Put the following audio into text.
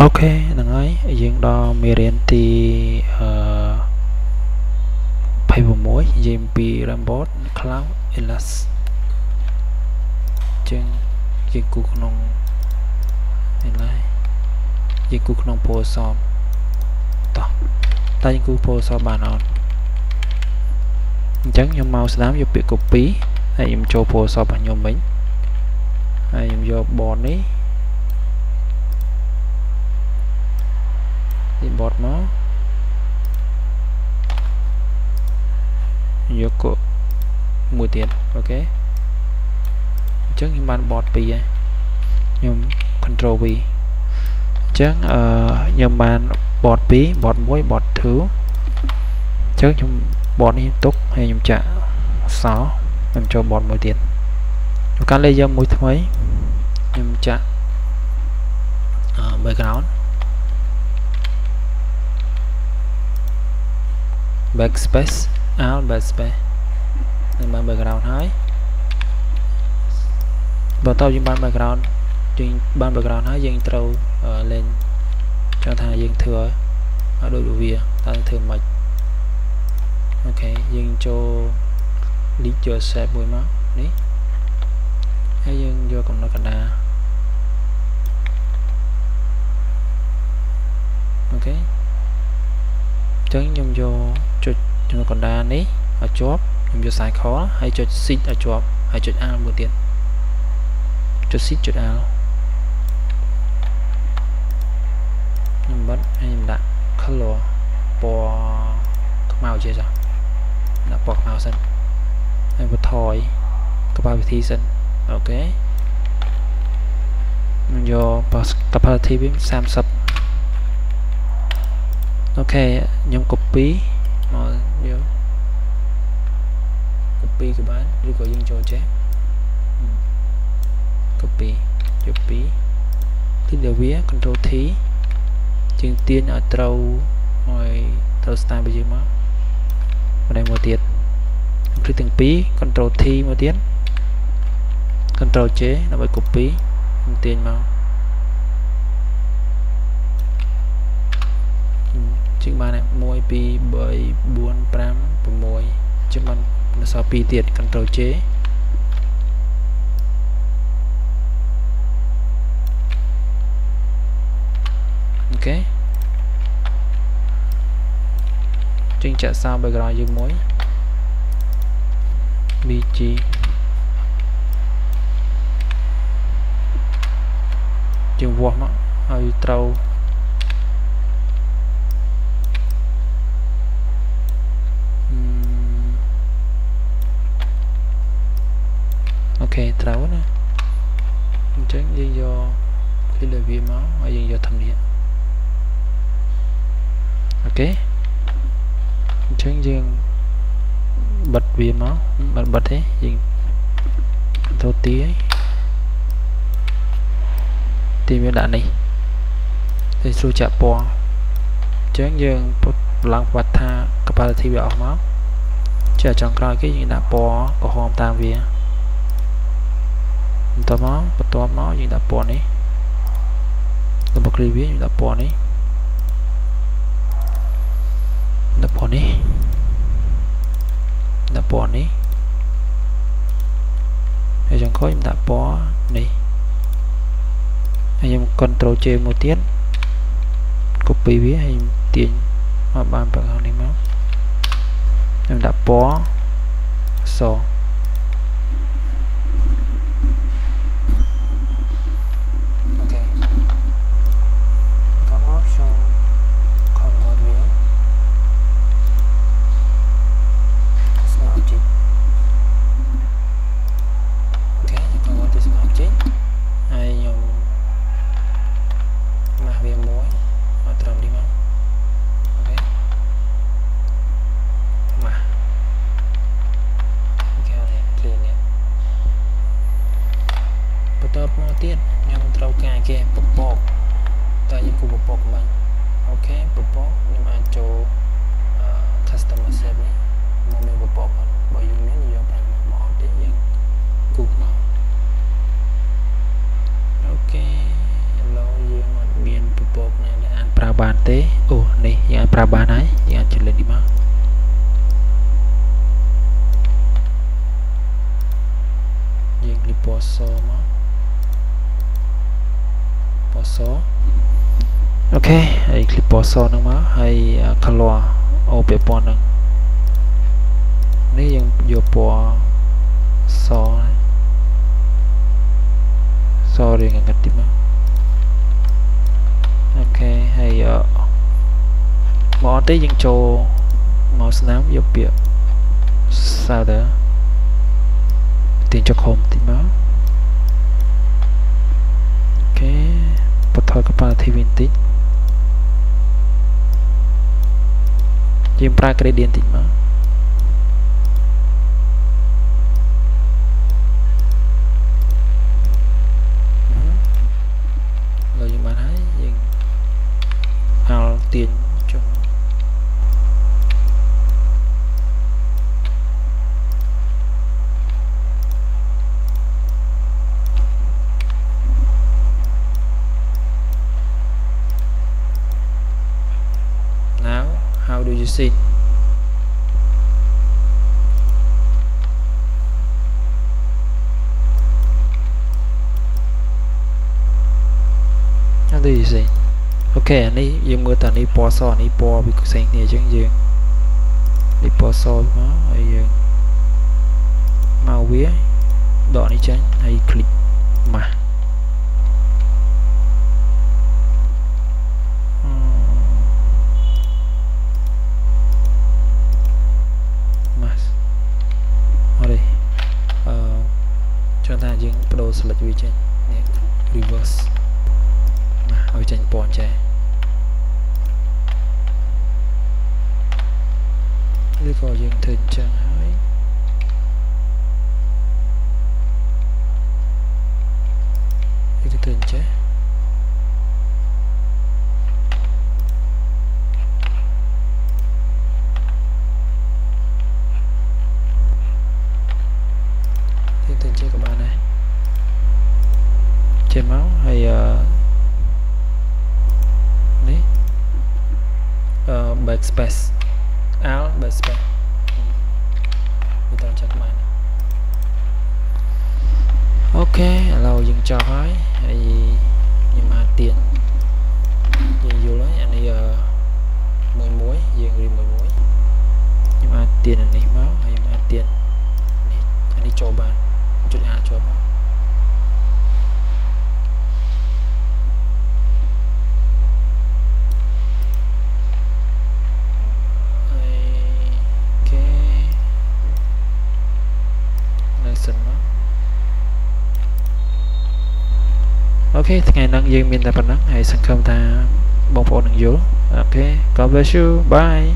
អូខេហ្នឹងហើយយើងដល់មេរៀនទីអឺ26និយាយអំពី Rambot Cloud Atlas ចឹងយើងគូក្នុងនេះឡើយយើងគូក្នុង Photoshop តោះតើយើងគូ Photoshop បានអត់អញ្ចឹងខ្ញុំមកស្ដាប់យកពាក្យ copy ហើយខ្ញុំចូល Photoshop របស់ខ្ញុំវិញហើយខ្ញុំយក board នេះ ទី board មកយកកមួយទៀតអូខេអញ្ចឹងខ្ញុំបាន board 2ហើយខ្ញុំ control V អញ្ចឹងអឺខ្ញុំបាន board 2 board 1 board 2អញ្ចឹងខ្ញុំ board នេះទុកហើយខ្ញុំចាក់សល់ខ្ញុំចូល board មួយទៀតក្នុងការ layer មួយថ្មីខ្ញុំចាក់អឺ background backspace alt backspace នឹងបាន background ហើយបន្ទាប់យើងបាន background យើងបាន background ហើយយើងត្រូវលេងចង់ថាយើងធ្វើឲ្យដូចវាតើធ្វើមិនអូខេយើងចូល lead your shape មួយមកនេះហើយយើងយកកំណត់កណ្ដាលអូខេចឹងខ្ញុំយក ចុចចំណុចកណ្ដាលនេះឲ្យជាប់ខ្ញុំយក cycle ហើយចុច shift ឲ្យជាប់ហើយចុច alt មួយទៀតចុច shift ចុច alt ខ្ញុំបិទហើយខ្ញុំដាក់ color ពណ៌ខ្មៅជាចាដាក់ពណ៌ខ្មៅសិនហើយបន្ថយកបាវិធីសិនអូខេខ្ញុំយកកបាវិធីវិញ30អូខេខ្ញុំ copy មក យក copy ក៏បានឬក៏យើងចូលចេះ copy យកពីទីលាវា control T ជាងទាញឲ្យត្រូវឲ្យត្រូវស្តាមពីយើងមកម្ដងមួយទៀតគឺទាំងពីរ control T មួយទៀត control J ដើម្បី copy ទាញមក ជាងបាន1 2 3 4 5 6ជាងបាននៅសល់2ទៀត control J អូខេជាងចាក់សោ background យើងមួយ BG ជាងវាស់មកឲ្យត្រូវ ខេត្រូវណាអញ្ចឹងយើងយក click លើវាមកហើយយើងយកធំនេះអូខេអញ្ចឹងយើងបិទវាមកបិទបិទទេយើងទៅទីហើយទីវាដាក់នេះទៅស្រួលចាក់ពណ៌អញ្ចឹងយើងពុតឡើងវត្តថា capacity វាអស់មកជាចុងក្រោយគេយើងដាក់ពណ៌ក្រហមតាមវា បន្តមកបន្ទាប់មកយើងដាក់ពណ៌នេះដល់គ្លីវាយើងដាក់ពណ៌នេះដាក់ពណ៌នេះដាក់ពណ៌នេះហើយចុងក្រោយខ្ញុំដាក់ពណ៌នេះហើយខ្ញុំ control J មួយទៀត copy វាហើយទាញមកបានប្រកាសនេះមកខ្ញុំដាក់ពណ៌ស តមកទៀតខ្ញុំត្រូវការគេពពកតែខ្ញុំគូពពកបាញ់អូខេពពកខ្ញុំអាចចូល customer service មកមានពពកបើយើងមានយកប្រាំមកអត់ទេយើងគូមកអូខេឥឡូវយើងអត់មានពពកណាដែលអាចប្រើបានទេអូនេះយើងអាចប្រើបានហើយយើងអាចជិះលេងនេះមកយើងលីពណ៌សមក សអូខេហើយគ្លីកពណ៌សហ្នឹងមកហើយ color អូពាក់ព័ន្ធហ្នឹងនេះយើងយកពណ៌សសរៀងងឹតតិចមកអូខេហើយមកអត់ទេយើងចូលមកស្នាមយកពាក្យ solder ទាញចុកហុំតិចមកអូខេ បន្ថយកប៉ាល់ធីវីបន្តិចយើងប្រើ gradient តិចមកទាញចុះ Now how do you see how do you see អូខេអានេះយើងមើលតានេះពណ៌សអានេះពណ៌វាផ្សេងគ្នាអញ្ចឹងយើងនេះពណ៌សមកហើយយើងមកវាដកនេះចេញហើយ click ម៉ាស់ យើងបដូរ select វាចេញនេះ reverse ឲ្យចេញពណ៌ចេះឬក៏យើងធ្វើអញ្ចឹងហើយយើងធ្វើអញ្ចឹងធ្វើអញ្ចឹងក៏បានដែរចេញមកហើយអឺ backspace Alt backspace វាត្រូវចាត់បានអូខេឥឡូវយើងចប់ហើយហើយខ្ញុំអាចទៀនយើងយល់ហើយអានេះមួយមួយយើងរៀនមួយមួយខ្ញុំអាចទៀនអានេះមកហើយខ្ញុំអាចទៀននេះអានេះចូលបានចុចអាចចូលបាន ខេថ្ងៃហ្នឹងយើងមានតែប៉ុណ្ណឹងហើយសង្ឃឹមថាបងប្អូននឹងយល់អូខេ God bless you bye